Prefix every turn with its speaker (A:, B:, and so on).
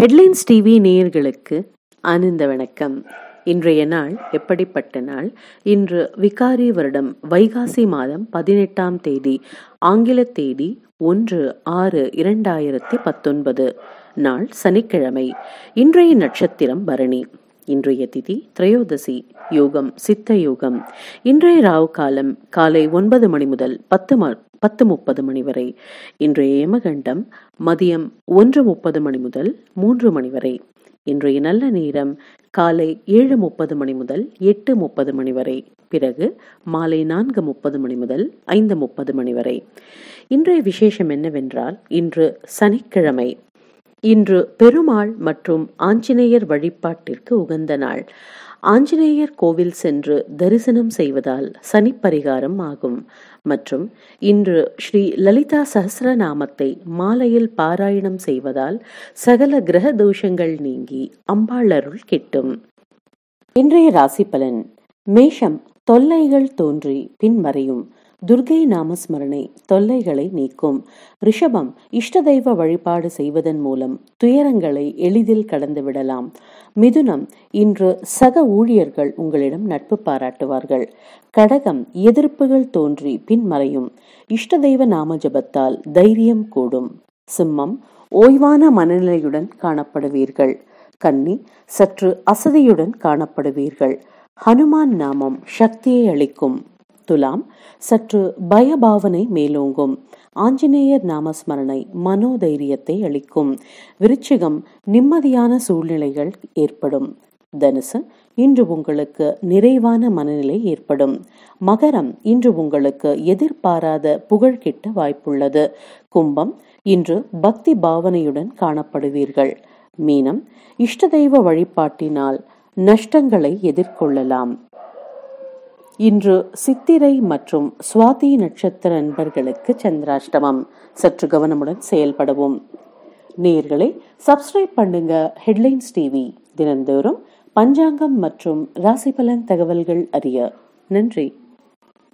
A: Headlines TV நேயர்களுக்கு ஆனந்த வணக்கம். இன்றைய நாள் எப்படிப்பட்ட நாள்? இன்று விகாரி வருடம் வைகாசி மாதம் பதினெட்டாம் தேதி ஆங்கில தேதி ஒன்று ஆறு இரண்டாயிரத்தி பத்தொன்பது நாள் சனிக்கிழமை. இன்றைய நட்சத்திரம் பரணி. இன்றைய திதி திரையோதசி யோகம் சித்த யோகம். இன்றைய ராவு காலம் காலை ஒன்பது மணி முதல் பத்து பத்து முப்பது மணி வரை. இன்றைய யமகண்டம் மதியம் ஒன்று முப்பது மணி முதல் மூன்று மணி வரை. இன்றைய நல்ல நேரம் காலை ஏழு முப்பது மணி முதல் எட்டு முப்பது மணி வரை. பிறகு மாலை நான்கு முப்பது மணி முதல் ஐந்து முப்பது மணி வரை. இன்றைய விசேஷம் என்னவென்றால் இன்று சனிக்கிழமை. இன்று பெருமாள் மற்றும் ஆஞ்சநேயர் வழிபாட்டிற்கு உகந்த நாள். ஆஞ்சநேயர் கோவில் சென்று தரிசனம் செய்வதால் சனி பரிகாரம் ஆகும். மற்றும் இன்று ஸ்ரீ லலிதா சஹசிரநாமத்தை மாலையில் பாராயணம் செய்வதால் சகல கிரக தோஷங்கள் நீங்கி அம்பாளருள் கிட்டும். இன்றைய ராசி பலன் மேஷம் தொல்லைகள் தோன்றி பின்மறையும். துர்கை நாமஸ்மரணை தொல்லைகளை நீக்கும். ரிஷபம் இஷ்ட தெய்வ வழிபாடு செய்வதன் மூலம் துயரங்களை எளிதில் கடந்து விடலாம். மிதுனம் இன்று சக ஊழியர்கள் உங்களிடம் நட்பு பாராட்டுவார்கள். கடகம் எதிர்ப்புகள் தோன்றி பின்மறையும் இஷ்ட தெய்வ நாம ஜபத்தால் தைரியம் கூடும். சிம்மம் ஓய்வான மனநிலையுடன் காணப்படுவீர்கள். கன்னி சற்று அசதியுடன் காணப்படுவீர்கள். ஹனுமான் நாமம் சக்தியை அளிக்கும். துலாம் சற்று பயபாவனை மேலோங்கும். ஆஞ்சநேயர் நாமஸ்மரணை மனோதைரியத்தை அளிக்கும். விருச்சிகம் நிம்மதியான சூழ்நிலைகள் ஏற்படும். தனுசு இன்று உங்களுக்கு நிறைவான மனநிலை ஏற்படும். மகரம் இன்று உங்களுக்கு எதிர்பாராத புகழ் கிட்ட வாய்ப்புள்ளது. கும்பம் இன்று பக்தி பாவனையுடன் காணப்படுவீர்கள். மீனம் இஷ்ட தெய்வ வழிபாட்டினால் நஷ்டங்களை எதிர்கொள்ளலாம். இன்று சித்திரை மற்றும் சுவாதி நட்சத்திர நண்பர்களுக்கு சந்திராஷ்டமம். சற்று கவனமுடன் செயல்படவும். நேர்களை சப்ஸ்கிரைப் பண்ணுங்க ஹெட்லைன்ஸ் டிவி தினந்தோறும் பஞ்சாங்கம் மற்றும் ராசிபலன் தகவல்கள் அறிய. நன்றி.